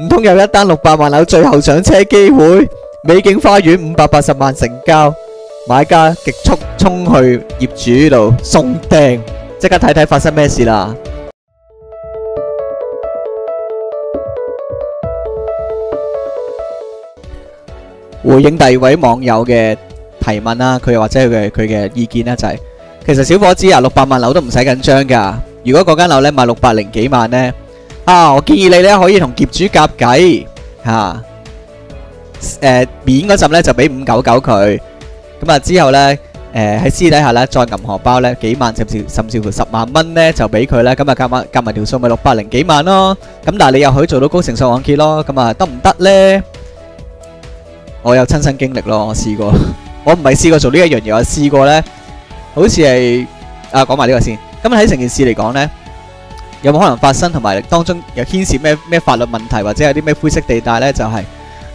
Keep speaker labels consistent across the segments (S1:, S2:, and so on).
S1: 唔通有一單六百萬樓最後上車機會？美景花園五百八十萬成交，買家極速衝去業主度送訂，即刻睇睇發生咩事啦！回應第二位網友嘅提問啦，佢又或者佢嘅佢嘅意見咧就係，其實小伙子啊，六百萬樓都唔使緊張噶。如果嗰間樓咧賣六百零幾萬咧，啊，我建議你咧可以同業主夾計嚇，誒面嗰陣咧就俾五九九佢，咁啊之後咧誒喺私底下咧再銀荷包咧幾萬甚至甚至乎十萬蚊咧就俾佢咧，咁啊夾埋夾埋條數咪六百零幾萬咯。咁但係你又可以做到高成數按揭咯，咁啊得唔得咧？我有親身經歷咯，我試過，我唔係試過做呢一樣嘢，我試過咧，好似係啊講埋呢個先。咁喺成件事嚟講咧，有冇可能發生，同埋當中又牽涉咩咩法律問題，或者有啲咩灰色地帶咧？就係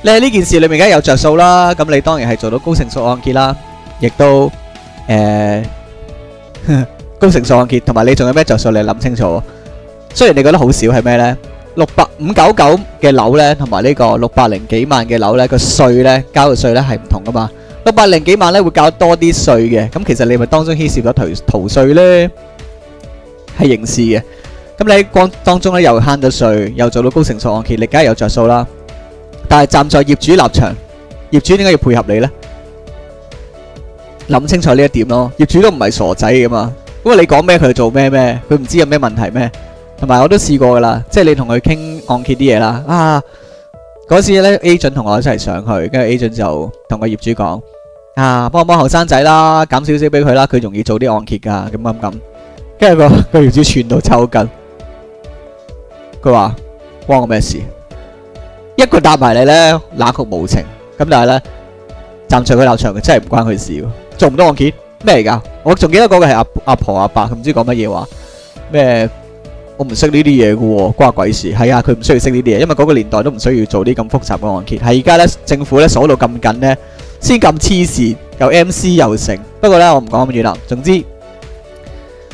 S1: 你喺呢件事裏面梗有着數啦。咁你當然係做到高成數按揭啦，亦都誒 高成數按揭，同埋你仲有咩着數？你諗清楚。雖然你覺得好少係咩咧？六百五九九嘅樓咧，同埋呢個六百零幾萬嘅樓咧，個稅咧交嘅稅咧係唔同噶嘛。六百零幾萬咧會交多啲稅嘅，咁其實你咪當中牽涉咗逃逃稅咧，係刑事嘅。咁你喺當當中咧又慳咗稅，又做到高成數按揭，你梗系有着數啦。但係站在業主立場，業主點解要配合你咧？諗清楚呢一點咯。業主都唔係傻仔噶嘛，咁啊你講咩佢做咩咩，佢唔知有咩問題咩？同埋我都試過噶啦，即係你同佢傾按揭啲嘢啦。啊，嗰次咧 agent 同我一齊上去，跟住 agent 就同個業主講：啊，幫我幫後生仔啦，減少少俾佢啦，佢容易做啲按揭噶，咁咁咁。跟住個個業主串到抽筋，佢話關我咩事？一個答埋你咧，冷酷無情。咁但係咧，站在佢立場，佢真係唔關佢事，做唔到案件咩嚟噶？我仲記得嗰個係阿阿婆阿伯，佢唔知講乜嘢話咩？我唔識呢啲嘢嘅喎，關鬼事。係啊，佢唔需要識呢啲嘢，因為嗰個年代都唔需要做啲咁複雜嘅案件。係而家咧，政府咧鎖到咁緊咧，先咁黐線，又 MC 又成。不過咧，我唔講咁遠啦。總之，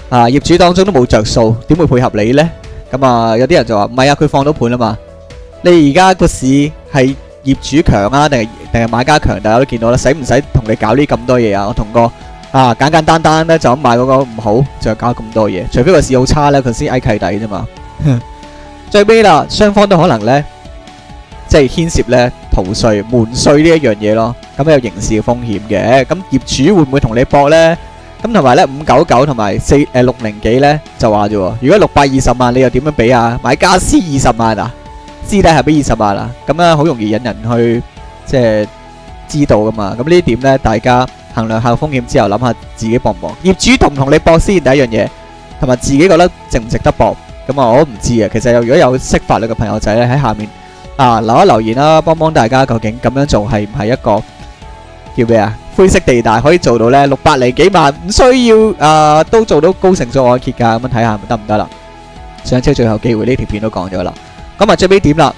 S1: 啊業主當中都冇着數，點會配合你咧？咁啊，有啲人就話唔係啊，佢放到盤啊嘛。你而家個市係業主強啊，定係定係買家強？大家都見到啦，使唔使同你搞呢咁多嘢啊？我同個。啊，簡簡單單咧就咁買嗰個唔好，就搞咁多嘢。除非個市好差咧，佢先挨契底啫嘛。最尾啦，雙方都可能咧，即係牽涉咧逃税、瞞税呢一樣嘢咯。咁有刑事嘅風險嘅。咁業主會唔會同你搏咧？咁同埋咧五九九同埋四诶六零幾咧就話啫。如果六百二十萬，你又點樣俾啊？買家私二十萬啊？私底係俾二十萬啊？咁樣好容易引人去即係知道噶嘛。咁呢点咧，大家。衡量下風險之後，諗下自己搏唔搏？業主同唔同你搏先，第一樣嘢，同埋自己覺得值唔值得搏？咁啊，我唔知啊。其實有如果有識法律嘅朋友仔咧，喺下面啊留一留言啦，幫幫大家究竟咁樣做係唔係一個叫咩啊？灰色地帶可以做到咧六百零幾萬，唔需要誒都做到高成数按揭噶，咁样睇下得唔得啦？上車最後機會呢條片都講咗啦，咁啊最尾點啦？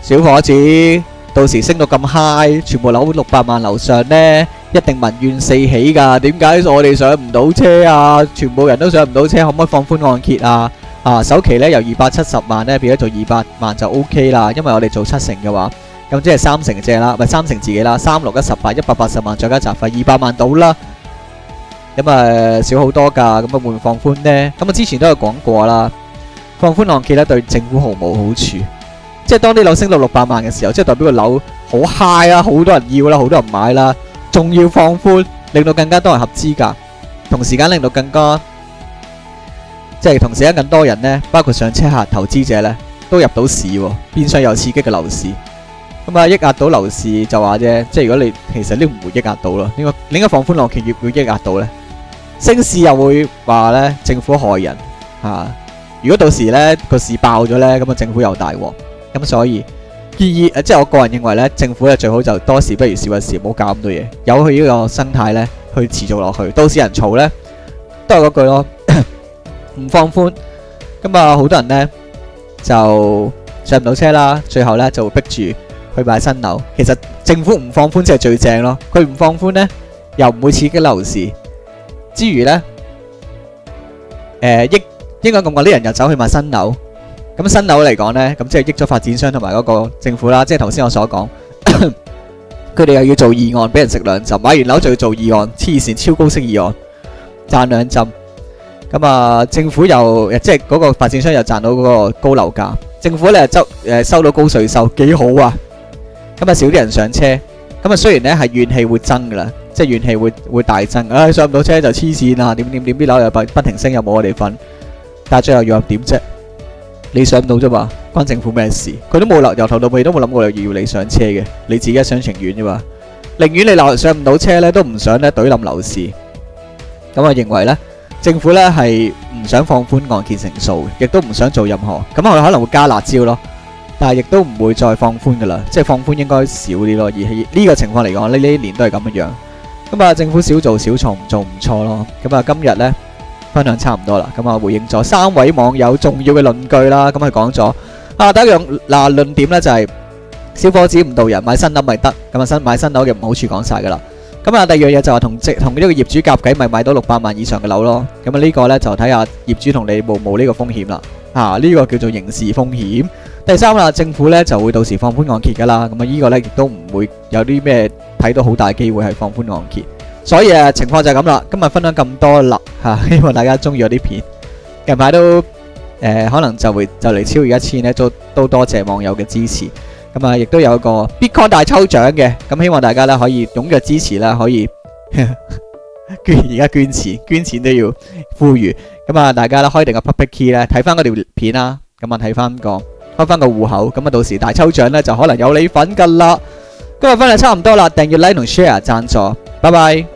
S1: 小伙子。到時升到咁 high，全部樓六百萬樓上呢，一定民怨四起噶。點解我哋上唔到車啊？全部人都上唔到車，可唔可以放寬按揭啊？啊，首期呢由二百七十萬呢變咗做二百萬就 OK 啦。因為我哋做七成嘅話，咁即係三成借啦，唔係三成自己啦。三六一十八，一百八十萬再加雜費，二百萬到啦。咁啊少好多噶，咁啊會唔會放寬呢？咁啊之前都有講過啦，放寬按揭呢對政府毫無好處。即係當啲樓升到六百萬嘅時候，即係代表個樓好 high 啦，好多人要啦，好多人買啦，仲要放寬，令到更加多人合資格，同時間令到更加即係同時間更多人呢，包括上車客、投資者呢，都入到市，變相有刺激嘅樓市。咁啊，抑壓到樓市就話啫，即系如果你其實呢唔會抑壓到咯，應該應該放寬落企業會抑壓到呢？升市又會話呢政府害人吓。如果到時呢個市爆咗呢，咁啊政府又大鑊。咁所以建议诶，即係我個人認為咧，政府咧最好就多事不如少一事，唔好搞咁多嘢，有佢呢個生態咧去持續落去。到时人嘈咧，都係嗰句咯，唔放寬，咁啊好多人咧就上唔到車啦，最後咧就會逼住去買新樓。其實政府唔放寬先係最正咯，佢唔放寬咧又唔會刺激樓市，之餘咧誒應應該咁講，啲人又走去買新樓。咁新樓嚟講呢，咁即係益咗發展商同埋嗰個政府啦。即係頭先我所講，佢哋又要做二按，俾人食兩針，買完樓就要做二按，黐線超高息二按，賺兩針。咁啊，政府又即係嗰個發展商又賺到嗰個高樓價，政府咧就誒收到高稅收，幾好啊！咁啊少啲人上車，咁啊雖然咧係怨氣會增噶啦，即系怨氣會會大增。唉，上唔到車就黐線啊！點點點啲樓又不不停升，又冇我哋份，但系最後又點啫？你上唔到啫嘛，關政府咩事？佢都冇留由頭到尾都冇諗過要你上車嘅，你自己一廂情願啫嘛。寧願你樓上唔到車咧，都唔想咧怼冧樓市。咁啊認為咧。政府咧係唔想放寬按揭成數，亦都唔想做任何，咁佢可能會加辣椒咯，但係亦都唔會再放寬噶啦，即係放寬應該少啲咯。而呢個情況嚟講，呢呢一年都係咁樣樣。咁啊，政府少做少錯，唔做唔錯咯。咁啊，今日咧分享差唔多啦。咁啊，回應咗三位網友重要嘅論據啦。咁佢講咗啊，第一樣嗱論點咧就係小伙子唔到人買新樓咪得，咁啊新買新樓嘅唔好處講晒噶啦。咁啊，第二樣嘢就係同即同呢個業主夾計，咪買到六百萬以上嘅樓咯。咁啊，呢個咧就睇下業主同你冒冇呢個風險啦。啊，呢個叫做刑事風險。第三啦，政府咧就會到時放寬按揭噶啦。咁啊，呢個咧亦都唔會有啲咩睇到好大機會係放寬按揭。所以啊，情況就係咁啦。今日分享咁多啦，吓 希望大家中意我啲片。近排都誒，可能就會就嚟超越一千咧，都都多謝網友嘅支持。咁啊，亦都有一個 Bitcoin 大抽獎嘅，咁希望大家咧可以踴躍支持啦，可以 捐而家捐錢，捐錢都要呼籲。咁啊，大家咧開定個 public key 咧，睇翻嗰條片啦，咁啊睇翻個开翻个户口，咁啊到时大抽奖咧就可能有你份噶啦。今日分享差唔多啦，订阅 like 同 share 赞助，拜拜。